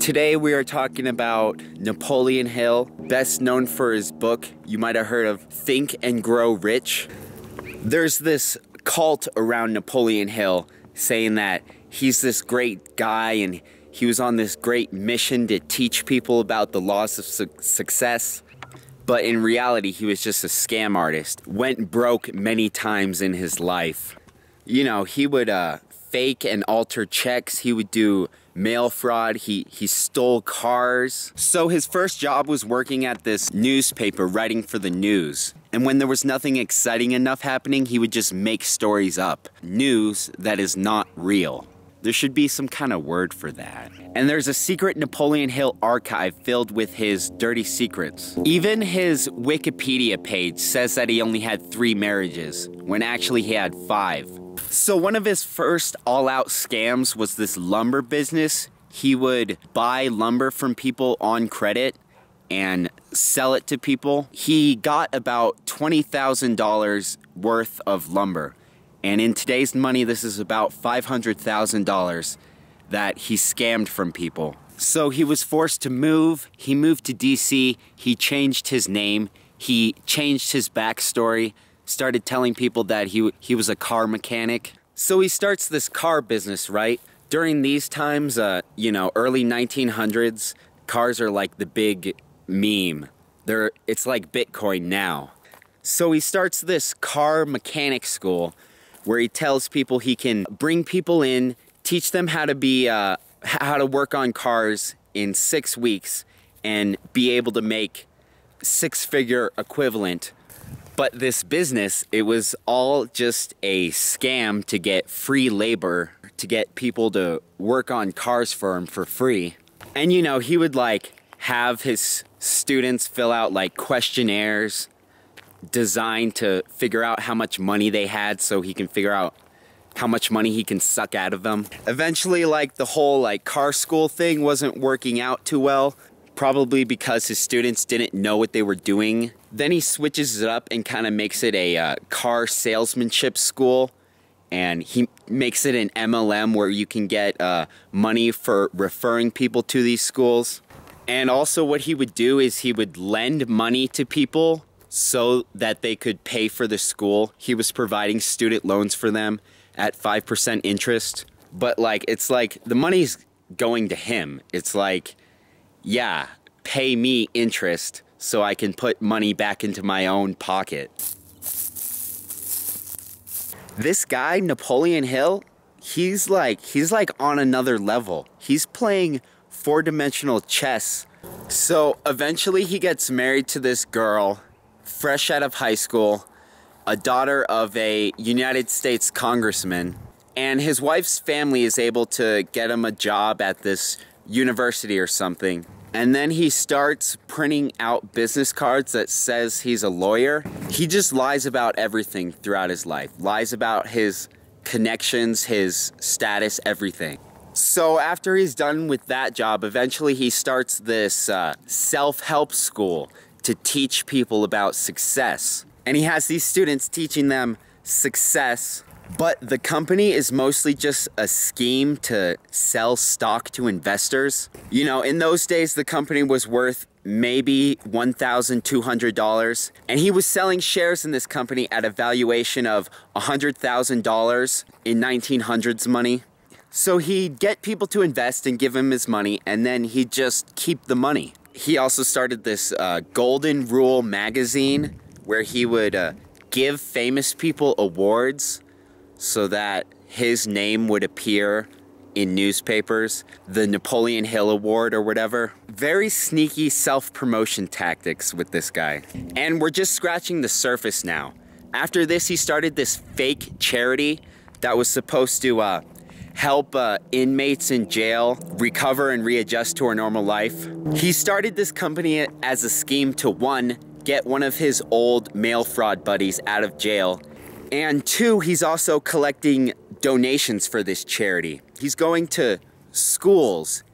Today we are talking about Napoleon Hill, best known for his book you might have heard of Think and Grow Rich. There's this cult around Napoleon Hill saying that he's this great guy and he was on this great mission to teach people about the laws of su success. But in reality, he was just a scam artist. Went broke many times in his life. You know, he would uh, fake and alter checks. He would do mail fraud. He, he stole cars. So his first job was working at this newspaper, writing for the news. And when there was nothing exciting enough happening, he would just make stories up. News that is not real. There should be some kind of word for that. And there's a secret Napoleon Hill archive filled with his dirty secrets. Even his Wikipedia page says that he only had three marriages, when actually he had five. So one of his first all-out scams was this lumber business. He would buy lumber from people on credit and sell it to people. He got about $20,000 worth of lumber. And in today's money, this is about $500,000 that he scammed from people. So he was forced to move. He moved to DC. He changed his name. He changed his backstory started telling people that he, he was a car mechanic. So he starts this car business, right? During these times, uh, you know, early 1900s, cars are like the big meme. They're, it's like Bitcoin now. So he starts this car mechanic school where he tells people he can bring people in, teach them how to be, uh, how to work on cars in six weeks and be able to make six figure equivalent but this business, it was all just a scam to get free labor, to get people to work on cars for him for free. And you know, he would like have his students fill out like questionnaires designed to figure out how much money they had so he can figure out how much money he can suck out of them. Eventually, like the whole like car school thing wasn't working out too well probably because his students didn't know what they were doing. Then he switches it up and kind of makes it a uh, car salesmanship school. And he makes it an MLM where you can get uh, money for referring people to these schools. And also, what he would do is he would lend money to people so that they could pay for the school. He was providing student loans for them at 5% interest. But, like, it's like the money's going to him. It's like, yeah, pay me interest so I can put money back into my own pocket. This guy, Napoleon Hill, he's like, he's like on another level. He's playing four-dimensional chess. So eventually he gets married to this girl, fresh out of high school, a daughter of a United States congressman, and his wife's family is able to get him a job at this university or something. And then he starts printing out business cards that says he's a lawyer. He just lies about everything throughout his life. Lies about his connections, his status, everything. So after he's done with that job, eventually he starts this uh, self-help school to teach people about success. And he has these students teaching them success but the company is mostly just a scheme to sell stock to investors. You know, in those days, the company was worth maybe $1,200. And he was selling shares in this company at a valuation of $100,000 in 1900s money. So he'd get people to invest and give him his money, and then he'd just keep the money. He also started this uh, Golden Rule magazine where he would uh, give famous people awards so that his name would appear in newspapers, the Napoleon Hill Award or whatever. Very sneaky self-promotion tactics with this guy. And we're just scratching the surface now. After this, he started this fake charity that was supposed to uh, help uh, inmates in jail recover and readjust to a normal life. He started this company as a scheme to one, get one of his old mail fraud buddies out of jail and two, he's also collecting donations for this charity. He's going to schools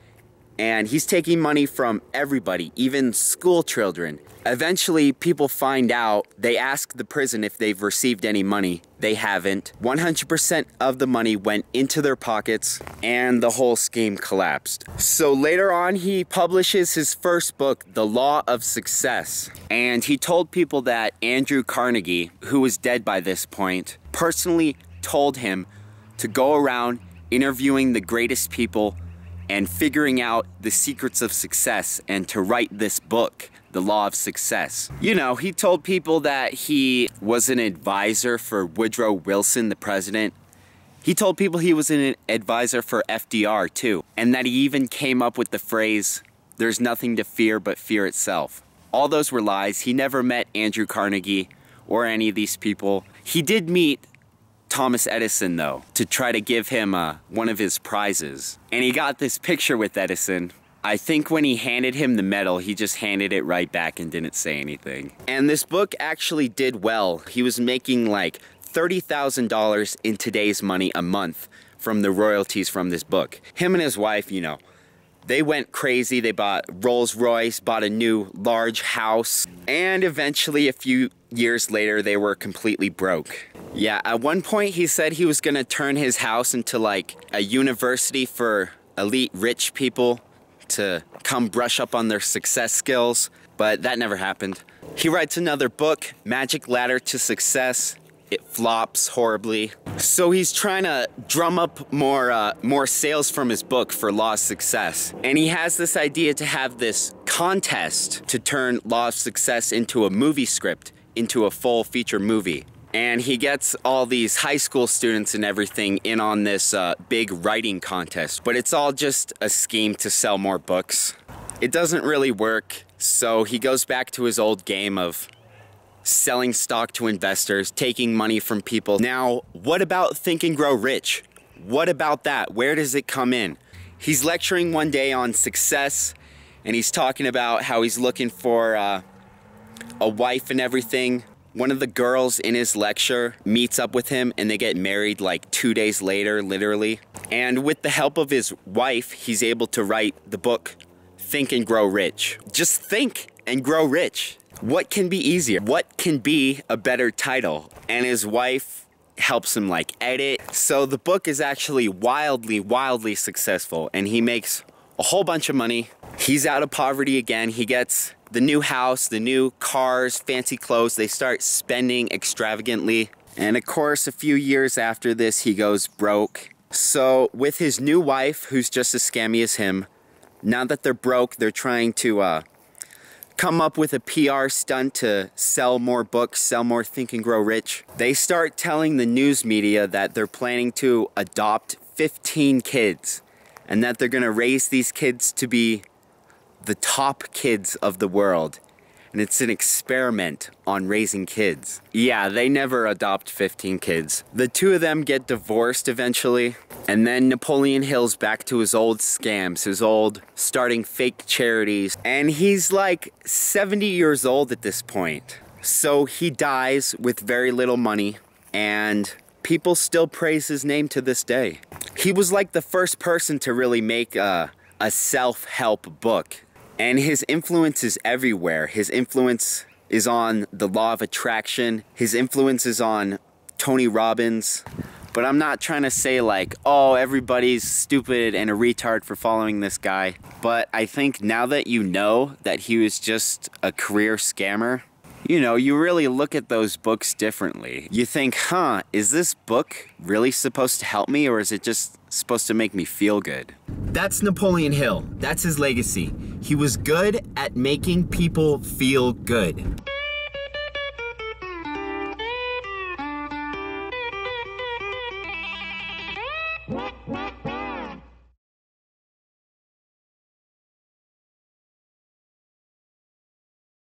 and he's taking money from everybody, even school children. Eventually, people find out, they ask the prison if they've received any money. They haven't. 100% of the money went into their pockets, and the whole scheme collapsed. So later on, he publishes his first book, The Law of Success. And he told people that Andrew Carnegie, who was dead by this point, personally told him to go around interviewing the greatest people and figuring out the secrets of success and to write this book, The Law of Success. You know, he told people that he was an advisor for Woodrow Wilson, the president. He told people he was an advisor for FDR too, and that he even came up with the phrase, there's nothing to fear but fear itself. All those were lies. He never met Andrew Carnegie or any of these people. He did meet Thomas Edison, though, to try to give him uh, one of his prizes. And he got this picture with Edison. I think when he handed him the medal, he just handed it right back and didn't say anything. And this book actually did well. He was making like $30,000 in today's money a month from the royalties from this book. Him and his wife, you know, they went crazy. They bought Rolls Royce, bought a new large house, and eventually, a few years later, they were completely broke. Yeah, at one point he said he was gonna turn his house into like a university for elite rich people to come brush up on their success skills, but that never happened. He writes another book, Magic Ladder to Success. It flops horribly. So he's trying to drum up more uh, more sales from his book for Law of Success. And he has this idea to have this contest to turn Law of Success into a movie script, into a full feature movie and he gets all these high school students and everything in on this uh, big writing contest. But it's all just a scheme to sell more books. It doesn't really work, so he goes back to his old game of selling stock to investors, taking money from people. Now, what about Think and Grow Rich? What about that? Where does it come in? He's lecturing one day on success, and he's talking about how he's looking for uh, a wife and everything one of the girls in his lecture meets up with him and they get married like two days later, literally. And with the help of his wife, he's able to write the book Think and Grow Rich. Just think and grow rich. What can be easier? What can be a better title? And his wife helps him like edit. So the book is actually wildly, wildly successful and he makes a whole bunch of money. He's out of poverty again. He gets the new house, the new cars, fancy clothes, they start spending extravagantly. And of course, a few years after this, he goes broke. So, with his new wife, who's just as scammy as him, now that they're broke, they're trying to uh, come up with a PR stunt to sell more books, sell more Think and Grow Rich. They start telling the news media that they're planning to adopt 15 kids and that they're gonna raise these kids to be the top kids of the world. And it's an experiment on raising kids. Yeah, they never adopt 15 kids. The two of them get divorced eventually. And then Napoleon Hill's back to his old scams, his old starting fake charities. And he's like 70 years old at this point. So he dies with very little money. And people still praise his name to this day. He was like the first person to really make a, a self-help book and his influence is everywhere. His influence is on the law of attraction. His influence is on Tony Robbins. But I'm not trying to say like, oh, everybody's stupid and a retard for following this guy. But I think now that you know that he was just a career scammer, you know, you really look at those books differently. You think, huh, is this book really supposed to help me or is it just supposed to make me feel good? That's Napoleon Hill. That's his legacy. He was good at making people feel good.